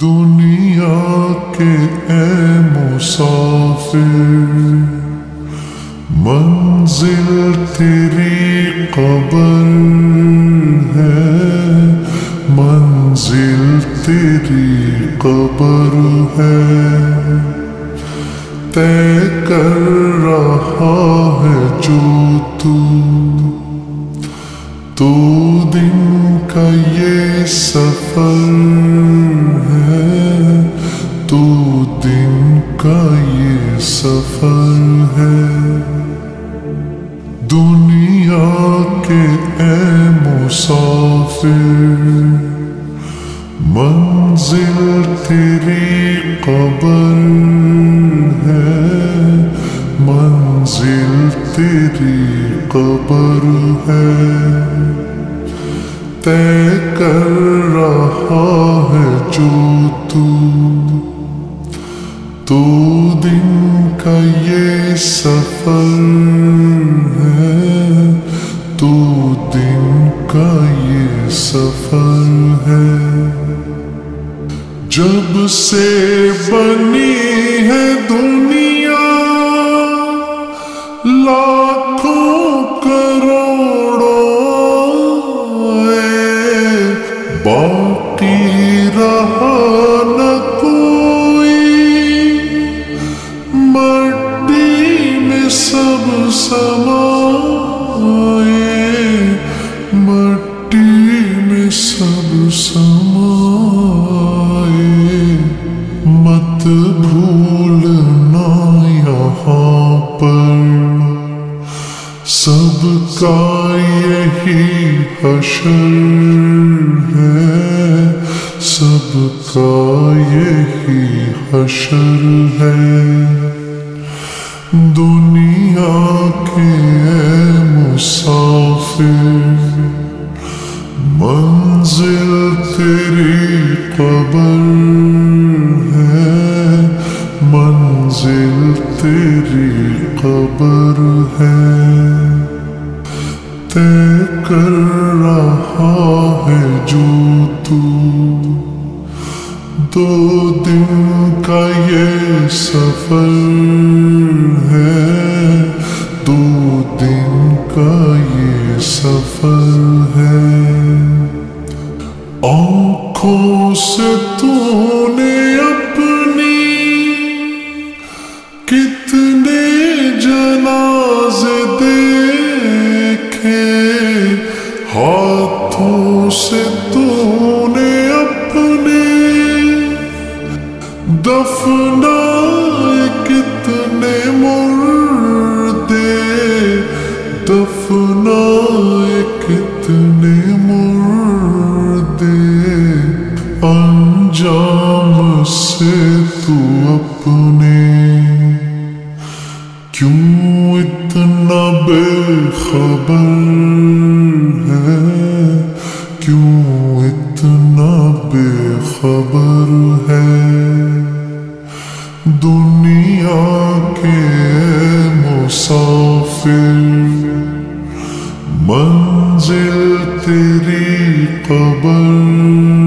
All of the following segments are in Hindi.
दुनिया के ए मुसाफिर मंजिल तेरी कबर है। मंजिल तेरी कबर है। तय कर रहा है जो तू। तो दिन का ये सफ़र। दुनिया के ए मुसाफिर मंजिल तेरी कबर है। मंजिल तेरी कबर है। तय कर रहा है जो तू। तो दिन का ये सफ़र। जब से बनी है दुनिया, लाखों करोड़ों बाकी रहा मट्टी में सब समाए मट्टी में सब समाए मत भूलना यहाँ पर। सबका यही हशर है। सबका यही हशर है। दुनिया के मुसाफिर, मंजिल तेरी कबर तेरी कबर है। तय कर रहा है जो तू। दो दिन का ये सफ़र है। दो दिन का ये सफ़र है। आँखों से तूने अपने। क्यों इतना बेखबर है? क्यों इतना बेखबर है? दुनिया के मुसाफिर, मंजिल तेरी कबर।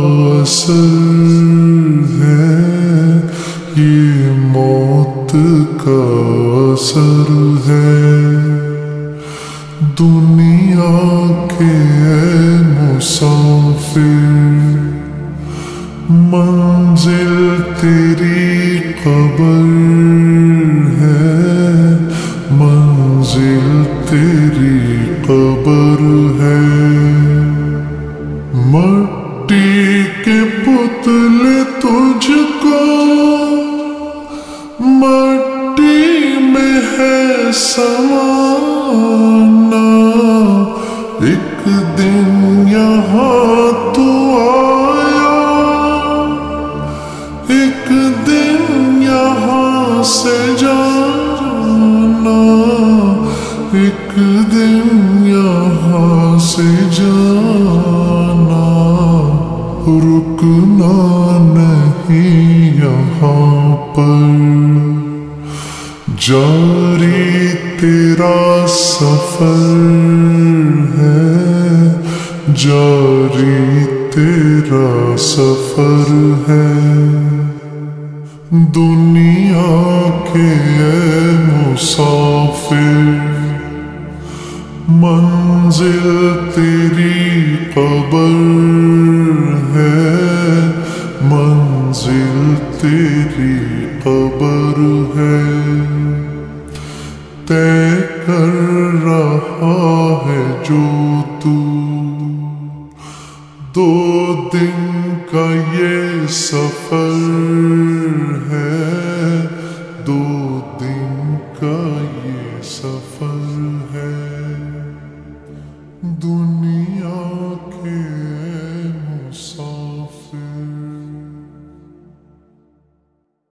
का असर है ये मौत का असर है दुनिया के मुसाफिर मंजिल तेरी कबर है। मंजिल तेरी कबर है। मट्टी समाना। एक दिन यहाँ तू आया। एक दिन यहाँ से जाना। एक दिन यहाँ से जाना। रुकना नहीं यहाँ पर। जारी तेरा सफ़र है जारी तेरा सफ़र है। दुनिया के मुसाफिर मंजिल तेरी कबर रहा है जो तू। दो दिन का ये सफ़र है। दो दिन का ये सफ़र